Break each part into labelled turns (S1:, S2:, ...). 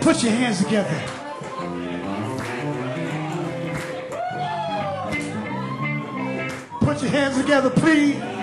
S1: Put your hands together. Put your hands together, please.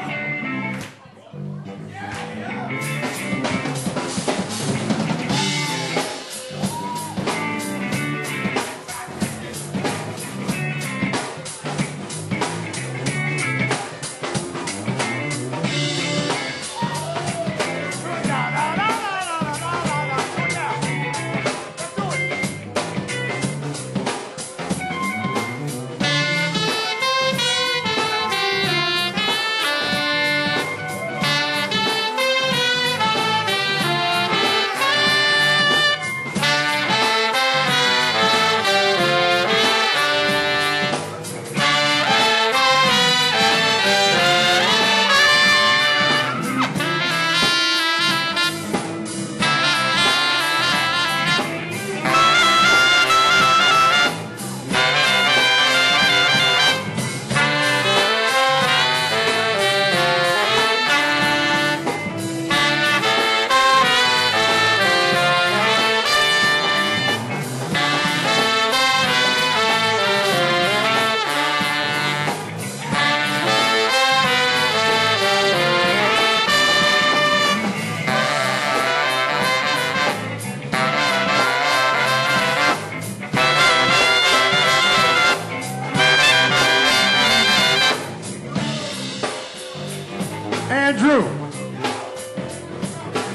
S1: Andrew,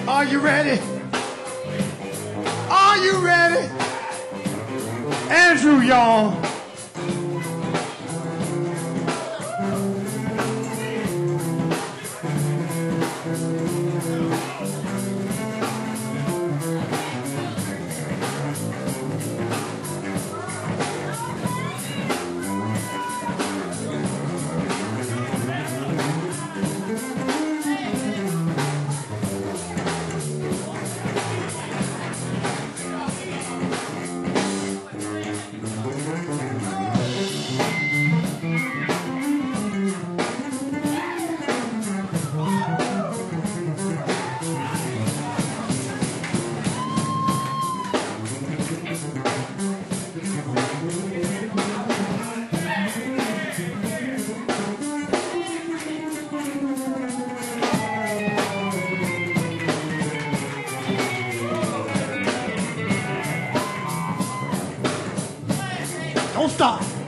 S1: are you ready? Are you ready? Andrew, y'all. Don't stop.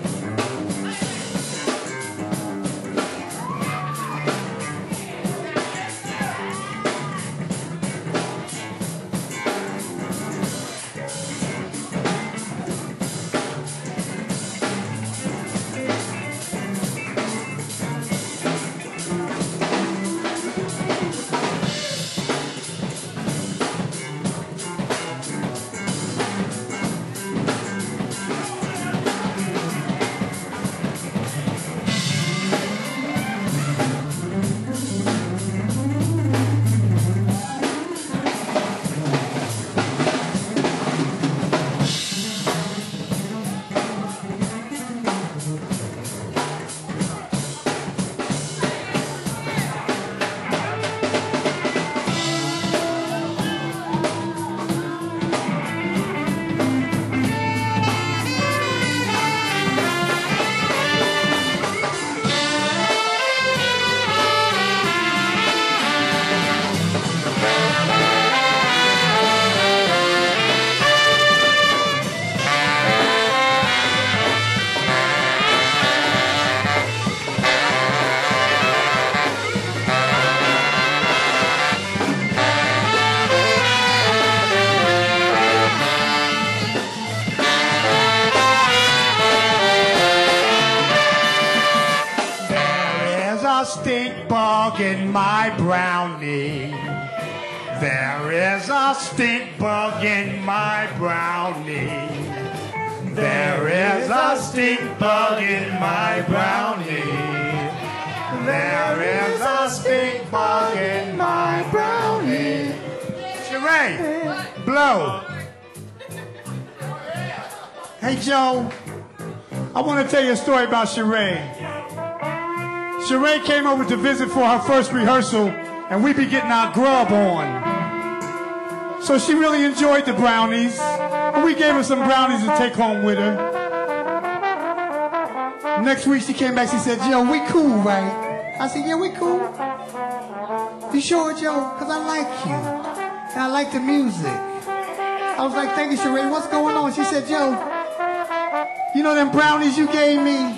S1: A stink bug in my brownie. There is a stink bug in my brownie. There is a stink bug in my brownie. There is a stink bug in my brownie. Sherae, blow. Hey Joe, I want to tell you a story about Sherae. Sherae came over to visit for her first rehearsal, and we be getting our grub on. So she really enjoyed the brownies. We gave her some brownies to take home with her. Next week she came back, she said, Joe, we cool, right? I said, yeah, we cool. You sure, Joe? Because I like you. And I like the music. I was like, thank you, Sherae. What's going on? She said, Joe, you know them brownies you gave me?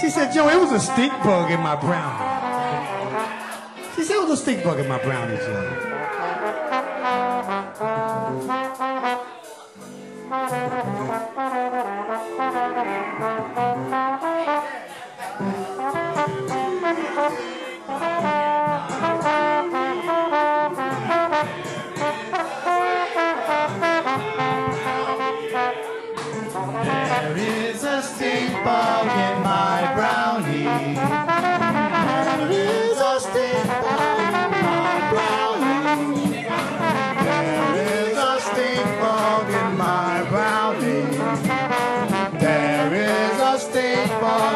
S1: She said, Joe, it was a stink bug in my brownie. She said, it was a stink bug in my brownie, Joe.
S2: There is a stink bug in a